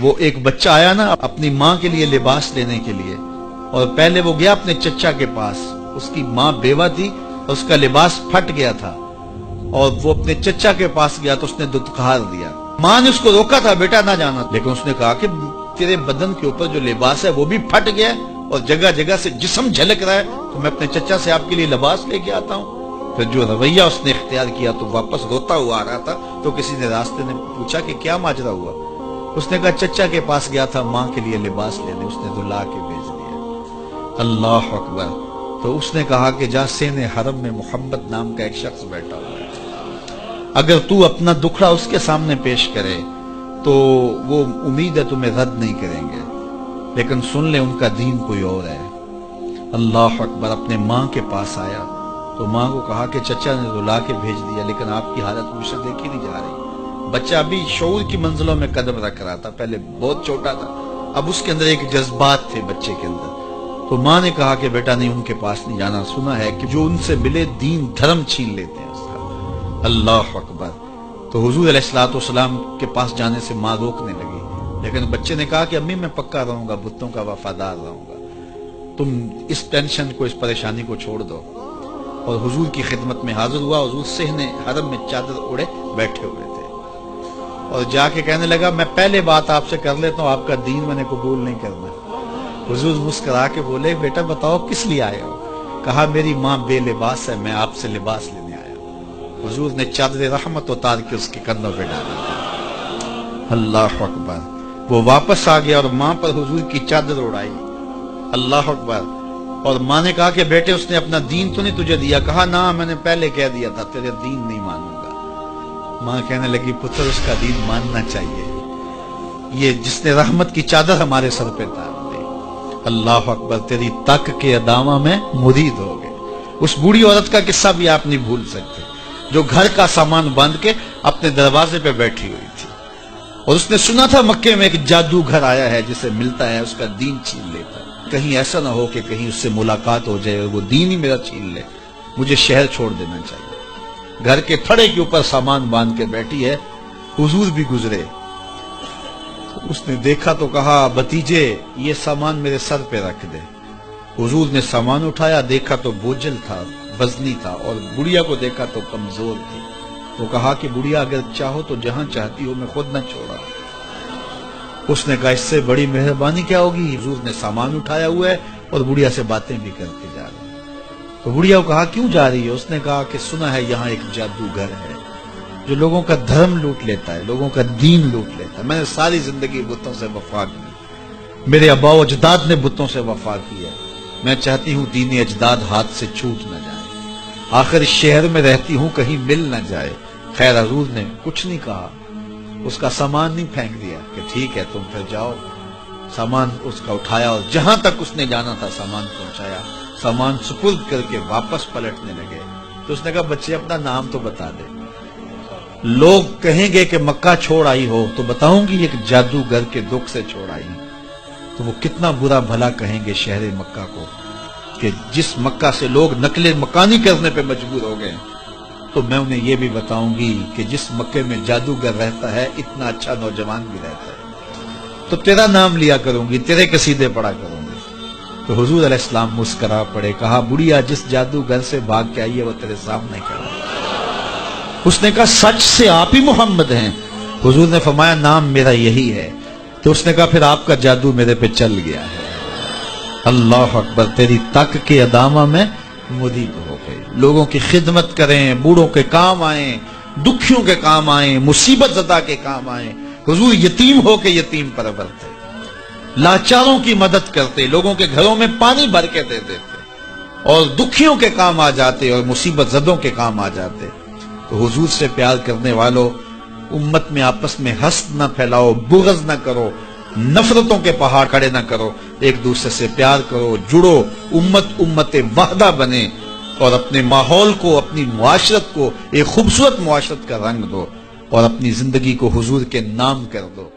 وہ ایک بچہ آیا نا اپنی ماں کے لیے لباس لینے کے لیے، اور پہلے وہ گیا اپنے چچا کے پاس۔ اس کی ماں بیوہ تھی، اس کا لباس پھٹ گیا تھا۔ اور وہ اپنے چچا کے پاس گیا تو اس نے دتکار دیا۔ ماں نے اس کو روکا تھا، بیٹا نہ جانا۔ لیکن اس نے کہا کہ تیرے بدن کے اوپر جو لباس ہے وہ بھی پھٹ گیا اور جگہ جگہ سے جسم جھلک رہا ہے۔ تو میں اپنے چچا سے آپ کے لیے لباس لے کے آتا ہوں۔ پھر جو رویہ اس نے اختیار کیا تو واپس روتا ہوا آ رہا تھا۔ تو کسی نے راستے نے پوچھا کہ کیا ماجرا ہوا؟ اس نے کہا، چچا کے پاس گیا تھا، ماں کے لیے لباس لینے، اس نے دلا کے بھیج دیا۔ اللہ اکبر۔ تو اس نے کہا کہ جا سین حرم میں محمد نام کا ایک شخص بیٹھا ہوا ہے۔ اگر تو اپنا دکھڑا اس کے سامنے پیش کرے، تو وہ امید ہے تمہیں رد نہیں کریں گے۔ لیکن سن لے، ان کا دین کوئی اور ہے۔ اللہ اکبر اپنے ماں کے پاس آیا۔ تو ماں کو کہا کہ چچا نے رلا کے بھیج دیا، لیکن آپ کی حالت مجھ سے دیکھی نہیں جا رہی۔ بچہ ابھی شعور کی منزلوں میں قدم رکھ رہا تھا، پہلے بہت چھوٹا تھا، اب اس کے اندر ایک جذبات تھے بچے کے اندر۔ تو ماں نے کہا کہ بیٹا، نہیں، ان کے پاس نہیں جانا۔ سنا ہے کہ جو ان سے ملے دین دھرم چھین لیتے ہیں اس کا۔ اللہ اکبر۔ تو حضور علیہ السلاۃ والسلام کے پاس جانے سے ماں روکنے لگی۔ لیکن بچے نے کہا کہ امی، میں پکا رہوں گا، بتوں کا وفادار رہوں گا۔ تم اس ٹینشن کو، اس پریشانی کو چھوڑ دو۔ اور حضور کی خدمت میں حاضر ہوا۔ حضور سہ نے حرم میں چادر اڑے بیٹھے ہوئے تھے۔ اور جا کے کہنے لگا، میں پہلے بات آپ سے کر لیتا ہوں، آپ کا دین میں نے قبول نہیں کرنا. حضور مسکرا کے بولے، بیٹا بتاؤ، کس لیے آئے ہو؟ کہا، میری ماں بے لباس ہے، میں آپ سے لباس لینے آیا ہوں. حضور نے چادر رحمت اتار کے اس کے کندھوں پہ ڈالا۔ اللہ اکبر۔ وہ واپس آ گیا اور ماں پر حضور کی چادر اڑائی۔ اللہ اکبر۔ اور ماں نے کہا کہ بیٹے، اس نے اپنا دین تو نہیں تجھے دیا؟ کہا، نہ، میں نے پہلے کہہ دیا تھا، تیرے دین نہیں مانوں گا ماں کہنے لگی، پتر، اس کا دین ماننا چاہیے۔ یہ جس نے رحمت کی چادر ہمارے سر پہ تار دی۔ اللہ اکبر، تیری تک کے ادامہ میں مرید ہو گئے۔ اس بوڑھی عورت کا قصہ بھی آپ نہیں بھول سکتے۔ جو گھر کا سامان باندھ کے اپنے دروازے پہ بیٹھی ہوئی تھی۔ اور اس نے سنا تھا، مکے میں ایک جادو گھر آیا ہے، جسے ملتا ہے، اس کا دین چھین لیتا۔ ہے کہیں ایسا نہ ہو کہ کہیں اس سے ملاقات ہو جائے وہ دین ہی میرا چھین لے۔ مجھے شہر چھوڑ دینا چاہیے۔ گھر کے تھڑے کے اوپر سامان باندھ کے بیٹھی ہے، حضور بھی گزرے۔ اس نے دیکھا تو کہا، بتیجے، یہ سامان میرے سر پہ رکھ دے۔ حضور نے سامان اٹھایا، دیکھا تو بوجھل تھا وزنی تھا، اور بڑھیا کو دیکھا تو کمزور تھی تو کہا کہ بڑھیا، اگر چاہو تو جہاں چاہتی ہو، میں خود نہ چھوڑا۔ اس نے کہا، اس سے بڑی مہربانی کیا ہوگی؟ حضور نے سامان اٹھایا ہوا ہے اور بڑھیا سے باتیں بھی کرتے جا رہے ہیں۔ تو بڑھیا کو کہا، کیوں جا رہی ہے اس نے کہا کہ سنا ہے یہاں ایک جادوگر ہے جو لوگوں کا دھرم لوٹ لیتا ہے، لوگوں کا دین لوٹ لیتا ہے۔ میں نے ساری زندگی بتوں سے وفا کی۔ میرے ابا و اجداد نے بتوں سے وفا کی ہے۔ میں چاہتی ہوں دین اجداد ہاتھ سے چھوٹ نہ جائے۔ آخر شہر میں رہتی ہوں، کہیں مل نہ جائے۔ خیر حضور نے کچھ نہیں کہا۔ اس کا سامان نہیں پھینک دیا کہ ٹھیک ہے، تم پھر جاؤ۔ سامان اس کا اٹھایا اور جہاں تک اس نے جانا تھا، سامان پہنچایا۔ سامان سپرد کر کے واپس پلٹنے لگے۔ تو اس نے کہا، بچے، اپنا نام تو بتا دے۔ لوگ کہیں گے کہ مکہ چھوڑ آئی ہو، تو بتاؤں گی ایک جادوگر کے دکھ سے چھوڑ آئی۔ تو وہ کتنا برا بھلا کہیں گے شہر مکہ کو کہ جس مکہ سے لوگ نقل مکانی کرنے پہ مجبور ہو گئے۔ تو میں انہیں یہ بھی بتاؤں گی کہ جس مکے میں جادوگر رہتا ہے، اتنا اچھا نوجوان بھی رہتا ہے۔ تو تیرا نام لیا کروں گی، تیرے قصیدے پڑا کروں گی۔ تو حضور علیہ السلام مسکرا پڑے، کہا، بڑھیا، جس جادوگر سے بھاگ کے آئیے، وہ تیرے سامنے کرا اس نے کہا، سچ سے آپ ہی محمد ہیں۔ حضور نے فرمایا، نام میرا یہی ہے۔ تو اس نے کہا، پھر آپ کا جادو میرے پہ چل گیا ہے۔ اللہ اکبر، تیری تک کے ادامہ میں مودی کو لوگوں کی خدمت کریں، بوڑھوں کے کام آئیں، دکھیوں کے کام آئیں، مصیبت زدہ کے کام آئیں۔ حضور یتیم ہو کے یتیم پر برتے لاچاروں کی مدد کرتے، لوگوں کے گھروں میں پانی بھر کے دے دیتے، اور دکھیوں کے کام آ جاتے، اور مصیبت زدوں کے کام آ جاتے۔ تو حضور سے پیار کرنے والوں امت میں آپس میں ہست نہ پھیلاؤ، بغض نہ کرو، نفرتوں کے پہاڑ کھڑے نہ کرو۔ ایک دوسرے سے پیار کرو، جڑو، امت امت وحدہ بنے، اور اپنے ماحول کو، اپنی معاشرت کو، ایک خوبصورت معاشرت کا رنگ دو، اور اپنی زندگی کو حضور کے نام کر دو۔